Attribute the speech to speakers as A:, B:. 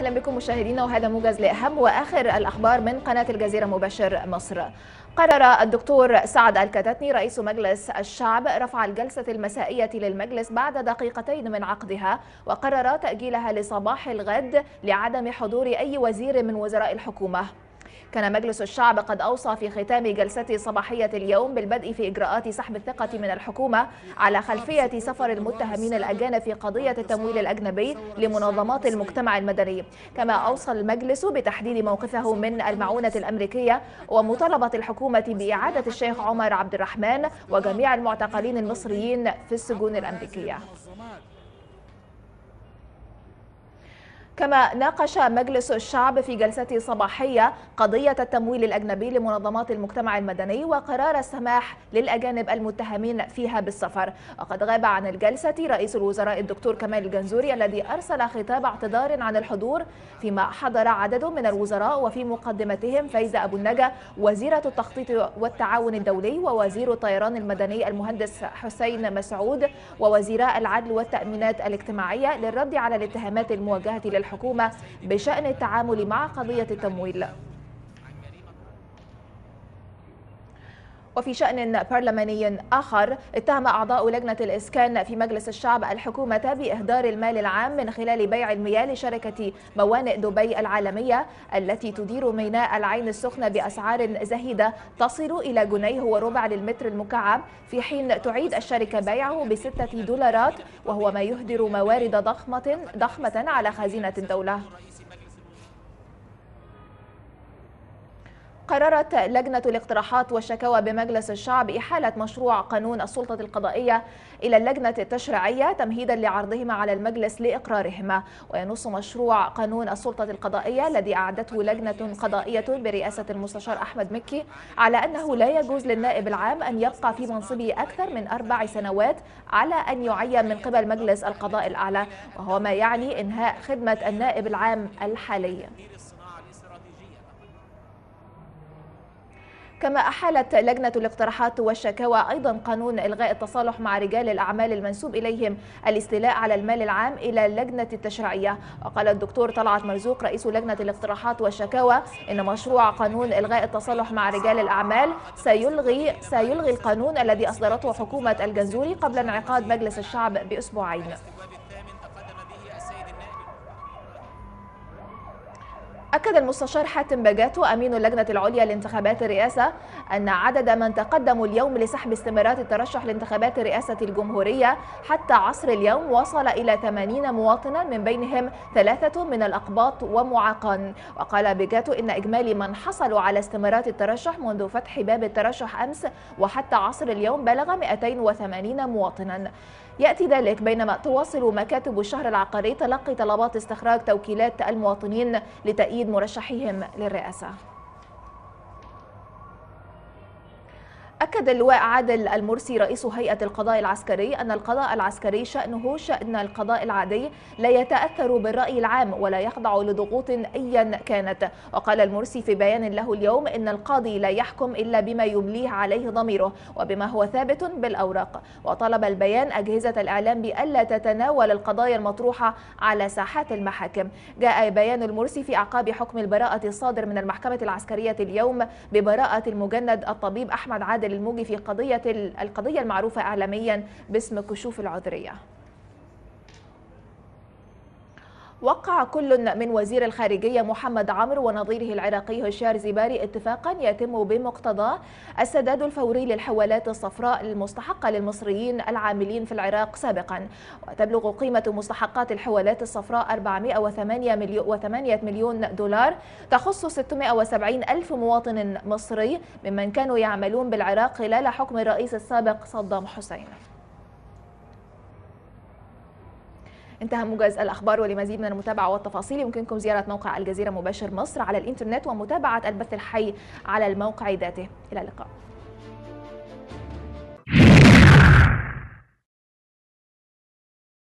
A: أهلا بكم مشاهدينا وهذا موجز لأهم وآخر الأخبار من قناة الجزيرة مباشر مصر. قرر الدكتور سعد الكتتني رئيس مجلس الشعب رفع الجلسة المسائية للمجلس بعد دقيقتين من عقدها وقرر تأجيلها لصباح الغد لعدم حضور أي وزير من وزراء الحكومة. كان مجلس الشعب قد أوصى في ختام جلسته صباحية اليوم بالبدء في إجراءات سحب الثقة من الحكومة على خلفية سفر المتهمين الأجانب في قضية التمويل الأجنبي لمنظمات المجتمع المدني. كما أوصى المجلس بتحديد موقفه من المعونة الأمريكية ومطالبة الحكومة بإعادة الشيخ عمر عبد الرحمن وجميع المعتقلين المصريين في السجون الأمريكية. كما ناقش مجلس الشعب في جلسته صباحية قضية التمويل الأجنبي لمنظمات المجتمع المدني وقرار السماح للأجانب المتهمين فيها بالسفر. وقد غاب عن الجلسة رئيس الوزراء الدكتور كمال الجنزوري الذي أرسل خطاب اعتذار عن الحضور فيما حضر عدد من الوزراء وفي مقدمتهم فايزة أبو النجا وزيرة التخطيط والتعاون الدولي ووزير الطيران المدني المهندس حسين مسعود ووزيراء العدل والتأمينات الاجتماعية للرد على الاتهامات الموجهة للحكومة. الحكومة بشأن التعامل مع قضية التمويل. وفي شأن برلماني آخر اتهم أعضاء لجنة الإسكان في مجلس الشعب الحكومة بإهدار المال العام من خلال بيع المياه لشركة موانئ دبي العالمية التي تدير ميناء العين السخنة بأسعار زهيدة تصل إلى جنيه وربع للمتر المكعب. في حين تعيد الشركة بيعه بستة دولارات وهو ما يهدر موارد ضخمة, ضخمة على خزينة الدولة. قررت لجنة الاقتراحات والشكاوى بمجلس الشعب إحالة مشروع قانون السلطة القضائية إلى اللجنة التشريعية تمهيدا لعرضهما على المجلس لإقرارهما. وينص مشروع قانون السلطة القضائية الذي أعدته لجنة قضائية برئاسة المستشار أحمد مكي على أنه لا يجوز للنائب العام أن يبقى في منصبه أكثر من أربع سنوات على أن يعين من قبل مجلس القضاء الأعلى وهو ما يعني إنهاء خدمة النائب العام الحالي. كما أحالت لجنة الاقتراحات والشكاوى أيضا قانون إلغاء التصالح مع رجال الأعمال المنسوب إليهم الاستيلاء على المال العام إلى اللجنة التشريعية. وقال الدكتور طلعت مرزوق رئيس لجنة الاقتراحات والشكاوى إن مشروع قانون إلغاء التصالح مع رجال الأعمال سيلغي سيلغي القانون الذي أصدرته حكومة الجنزوري قبل انعقاد مجلس الشعب بأسبوعين. أكد المستشار حاتم بجاتو أمين اللجنة العليا لانتخابات الرئاسة أن عدد من تقدموا اليوم لسحب استمارات الترشح لانتخابات رئاسة الجمهورية حتى عصر اليوم وصل إلى 80 مواطنا من بينهم ثلاثة من الأقباط ومعاقان وقال بجاتو إن إجمالي من حصلوا على استمارات الترشح منذ فتح باب الترشح أمس وحتى عصر اليوم بلغ 280 مواطنا. يأتي ذلك بينما تواصل مكاتب الشهر العقاري تلقي طلبات استخراج توكيلات المواطنين لتأييد مرشحيهم للرئاسة. أكد اللواء عادل المرسي رئيس هيئة القضاء العسكري أن القضاء العسكري شأنه شأن القضاء العادي لا يتأثر بالرأي العام ولا يخضع لضغوط أيا كانت. وقال المرسي في بيان له اليوم أن القاضي لا يحكم إلا بما يمليه عليه ضميره وبما هو ثابت بالأوراق. وطلب البيان أجهزة الإعلام بألا تتناول القضايا المطروحة على ساحات المحاكم. جاء بيان المرسي في أعقاب حكم البراءة الصادر من المحكمة العسكرية اليوم ببراءة المجند الطبيب أحمد عادل الموجي في قضية القضية المعروفة إعلاميا باسم كشوف العذرية. وقع كل من وزير الخارجية محمد عمرو ونظيره العراقي هشام زباري اتفاقا يتم بمقتضاه السداد الفوري للحوالات الصفراء المستحقة للمصريين العاملين في العراق سابقا. وتبلغ قيمة مستحقات الحوالات الصفراء 408 مليون دولار تخص 670 ألف مواطن مصري ممن كانوا يعملون بالعراق خلال حكم الرئيس السابق صدام حسين. انتهى موجز الأخبار ولمزيد من المتابعة والتفاصيل. يمكنكم زيارة موقع الجزيرة مباشر مصر على الإنترنت ومتابعة البث الحي على الموقع ذاته. إلى اللقاء.